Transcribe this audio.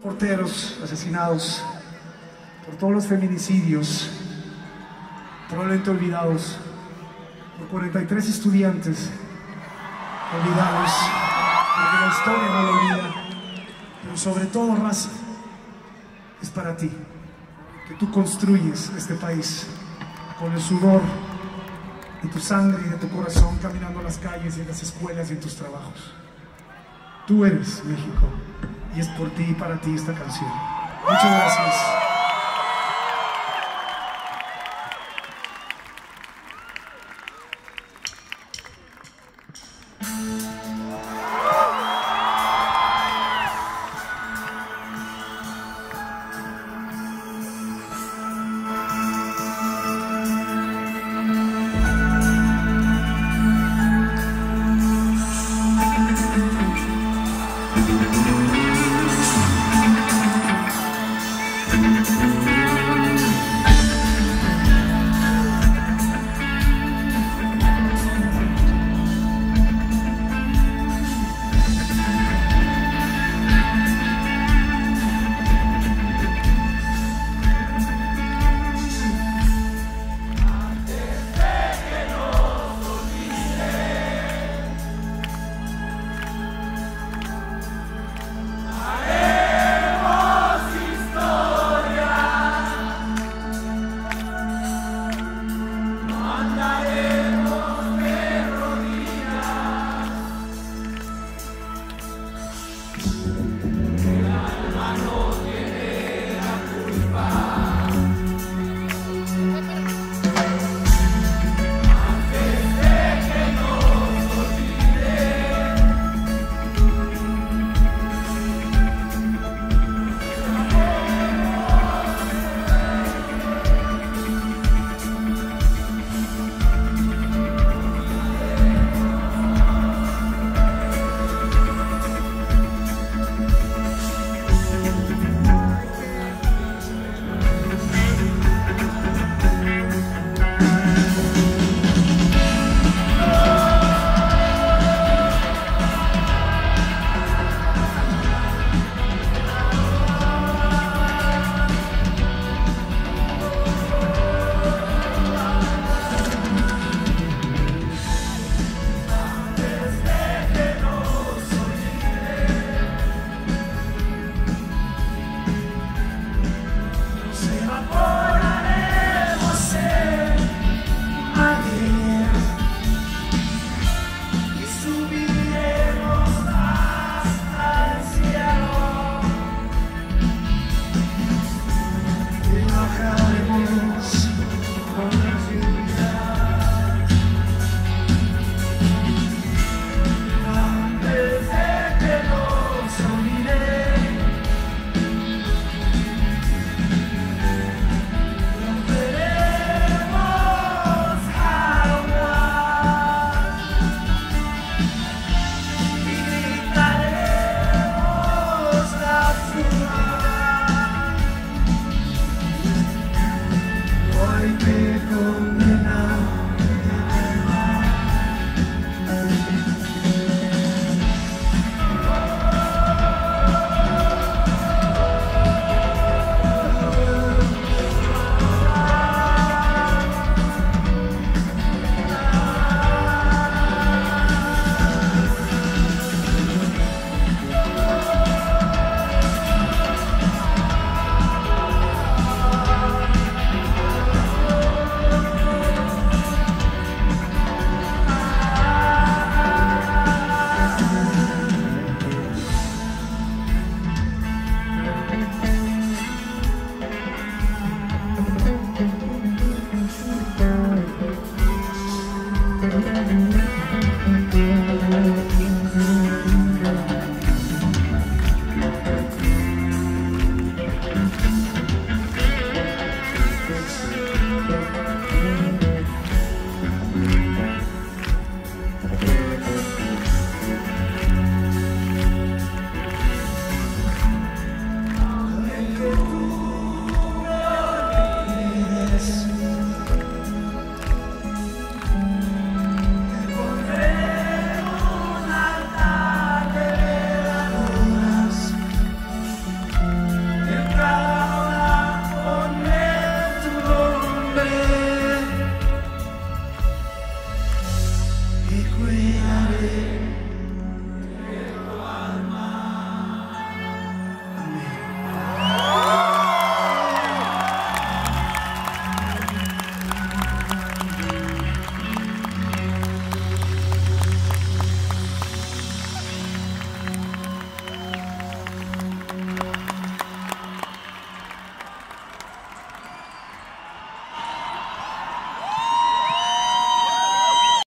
porteros asesinados, por todos los feminicidios, probablemente olvidados, por 43 estudiantes olvidados, porque la historia no lo olvida, pero sobre todo, raza, es para ti, que tú construyes este país con el sudor de tu sangre y de tu corazón caminando las calles y en las escuelas y en tus trabajos. Tú eres México y es por ti y para ti esta canción. Muchas gracias. reality.